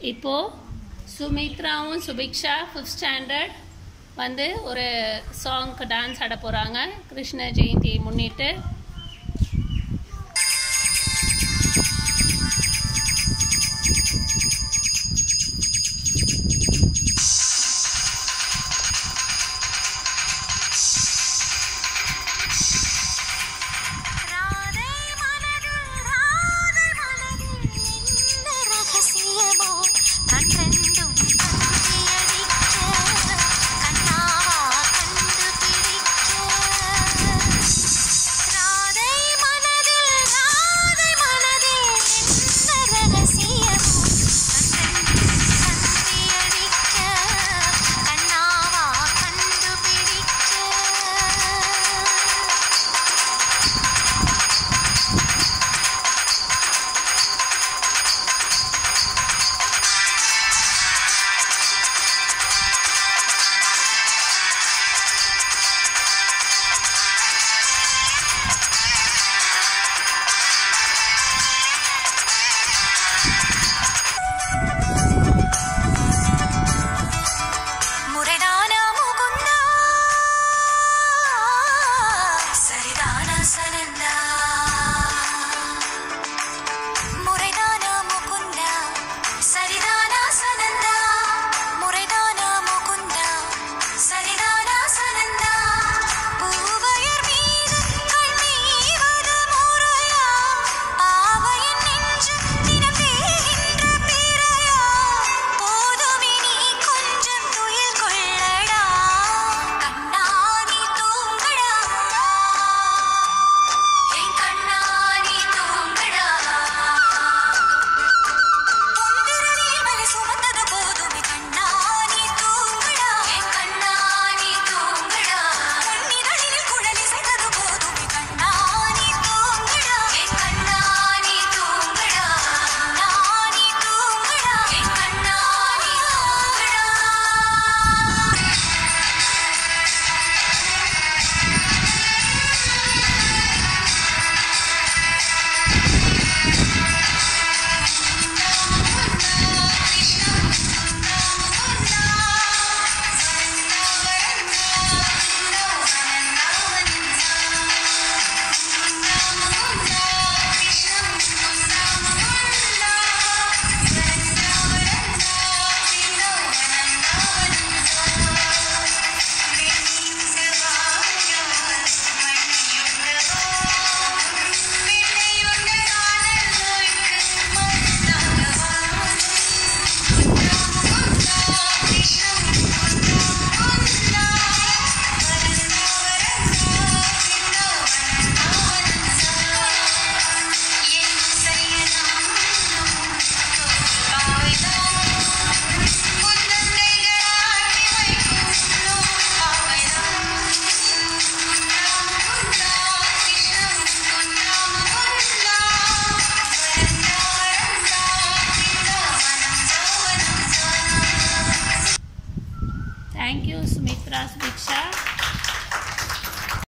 இப்போது சுமித்ராவும் Subiksha fifth standard வந்து ஒரு சாங்க்கு டான்ஸ் ஆட போகிறாங்க கிருஷ்ண ஜெயந்தியை முன்னிட்டு Thank you, Sumitra Diksha.